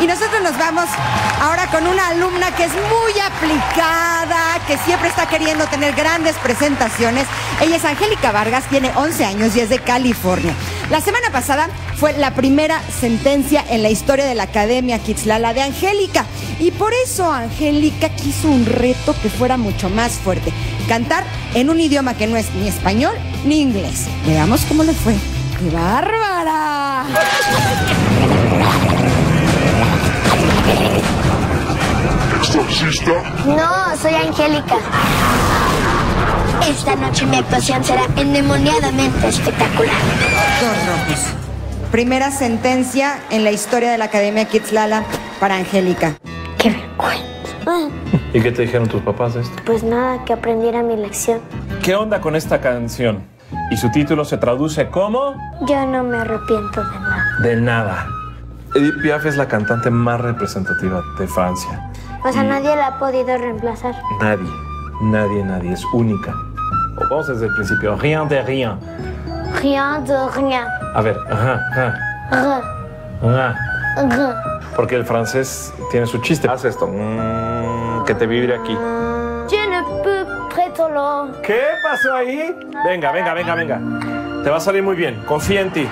Y nosotros nos vamos ahora con una alumna que es muy aplicada, que siempre está queriendo tener grandes presentaciones. Ella es Angélica Vargas, tiene 11 años y es de California. La semana pasada fue la primera sentencia en la historia de la Academia Kizlala de Angélica. Y por eso Angélica quiso un reto que fuera mucho más fuerte. Cantar en un idioma que no es ni español ni inglés. Veamos cómo le fue. ¡Qué bárbara! ¿Exorcista? No, soy Angélica. Esta noche mi actuación será endemoniadamente espectacular. Dos rojos. Primera sentencia en la historia de la Academia Kizlala para Angélica. ¡Qué vergüenza! ¿Y qué te dijeron tus papás de esto? Pues nada, que aprendiera mi lección. ¿Qué onda con esta canción? Y su título se traduce como Yo no me arrepiento de nada. De nada. Edith Piaf es la cantante más representativa de Francia. O sea, nadie la ha podido reemplazar. Nadie, nadie, nadie es única. O vamos desde el principio. Rien de rien. Rien de rien. A ver, Re, ajá. re. Porque el francés tiene su chiste. Haz esto. mm, que te vibre aquí. Je ne peux. ¿Qué pasó ahí? Venga, venga, venga, venga. Te va a salir muy bien. Confía en ti.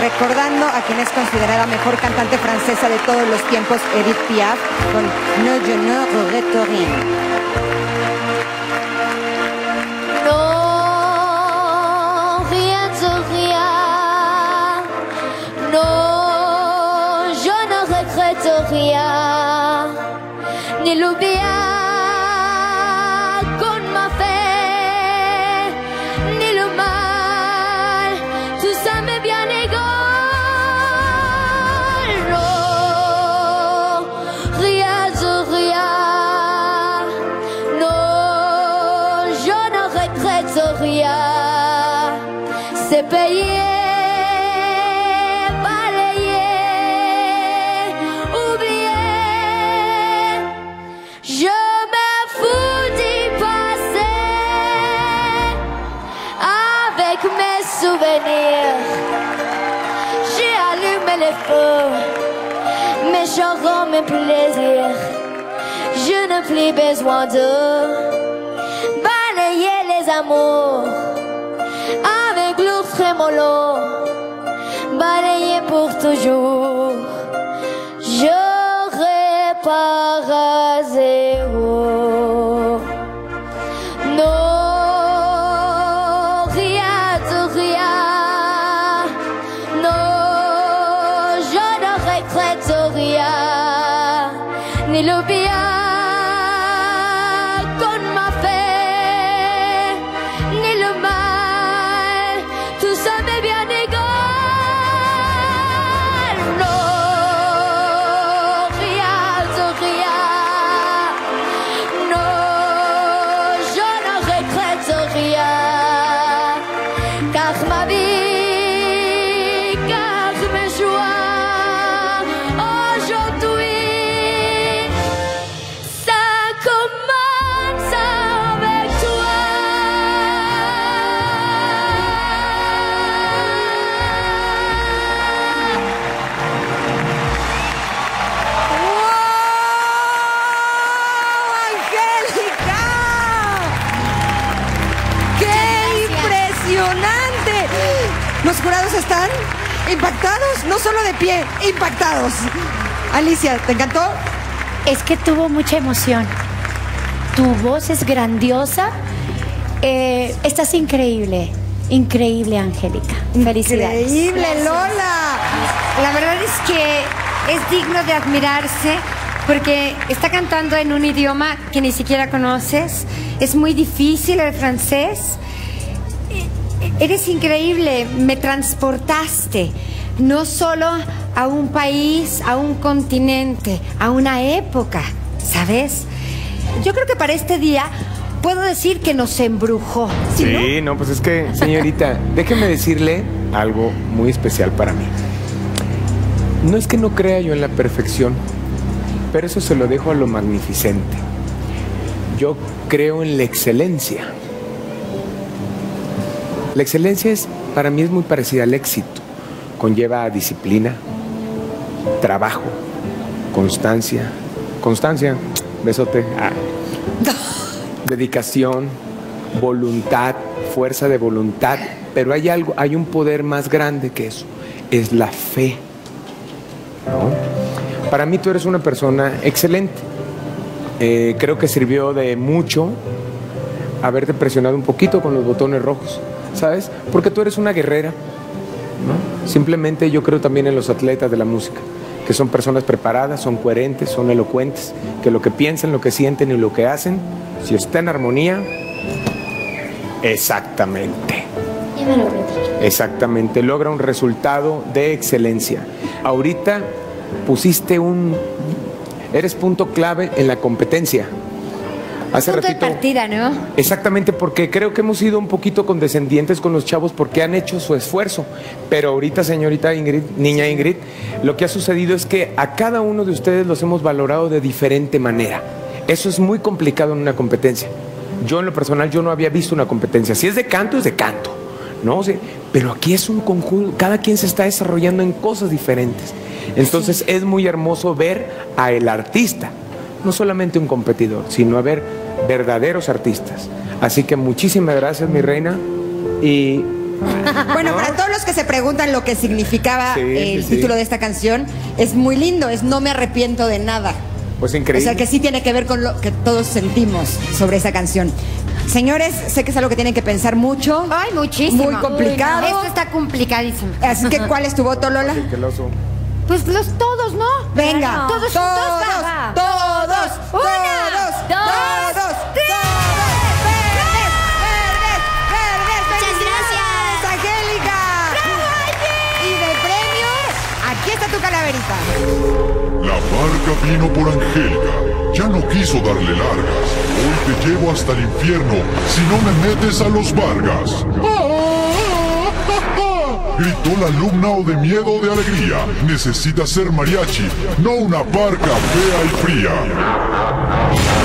Recordando a quien es considerada mejor cantante francesa de todos los tiempos, Edith Piaf, con No, je ne regrette. Non, rien je ne regrette rien. Ni le J'ai allumé les feux, mais j'aurai mes plaisirs. Je n'ai plus besoin de balayer les amours avec lourd trémolo, balayer pour toujours. Ni le bien qu'on m'a fait, ni le mal. Tout ça m'est bien égal. Non, rien de rien. Non, je ne regrette rien. Car ma vie, car mes joies, impresionante! Los jurados están impactados, no solo de pie, impactados. Alicia, ¿te encantó? Es que tuvo mucha emoción. Tu voz es grandiosa. Eh, estás increíble. Increíble, Angélica. Felicidades. Increíble, Lola. La verdad es que es digno de admirarse porque está cantando en un idioma que ni siquiera conoces. Es muy difícil el francés. Eres increíble, me transportaste no solo a un país, a un continente, a una época, ¿sabes? Yo creo que para este día puedo decir que nos embrujó. ¿sí, no? Sí, no, pues es que, señorita, déjeme decirle algo muy especial para mí. No es que no crea yo en la perfección, pero eso se lo dejo a lo magnificente. Yo creo en la excelencia. La excelencia es, para mí es muy parecida al éxito. Conlleva disciplina, trabajo, constancia, constancia, besote, ah. dedicación, voluntad, fuerza de voluntad, pero hay algo, hay un poder más grande que eso, es la fe. ¿no? Para mí tú eres una persona excelente. Eh, creo que sirvió de mucho haberte presionado un poquito con los botones rojos, ¿sabes? Porque tú eres una guerrera. ¿no? Simplemente yo creo también en los atletas de la música, que son personas preparadas, son coherentes, son elocuentes, que lo que piensan, lo que sienten y lo que hacen, si está en armonía, exactamente. Exactamente, logra un resultado de excelencia. Ahorita pusiste un... Eres punto clave en la competencia. Hace Punto de partida, ¿no? Exactamente, porque creo que hemos sido un poquito condescendientes con los chavos porque han hecho su esfuerzo. Pero ahorita, señorita Ingrid, niña Ingrid, lo que ha sucedido es que a cada uno de ustedes los hemos valorado de diferente manera. Eso es muy complicado en una competencia. Yo en lo personal, yo no había visto una competencia. Si es de canto, es de canto. ¿no? Pero aquí es un conjunto, cada quien se está desarrollando en cosas diferentes. Entonces es muy hermoso ver a el artista, no solamente un competidor, sino a ver verdaderos artistas. Así que muchísimas gracias, mi reina. Y Bueno, para todos los que se preguntan lo que significaba Sí, el sí, sí. título de esta canción, es muy lindo, es No me arrepiento de nada. pues O increíble. sea que sí tiene que ver con lo que todos sentimos sobre esa canción. Señores, sé que es algo que tienen que pensar mucho. Ay, muchísimo. Muy complicado. Esto está complicadísimo. Así que, ¿cuál es tu voto, Lola? Pues los todos, ¿no? Venga. Todos todos, todos, todos, Una, todos, dos, todos, tres. verdes, verdes, verdes. Muchas ¡Felicidades, gracias. Angélica. Y de premio, aquí está tu calaverita. La barca vino por Angélica. Ya no quiso darle largas. Hoy te llevo hasta el infierno si no me metes a los Vargas. Gritó la alumna o de miedo o de alegría. Necesita ser mariachi, no una barca fea y fría.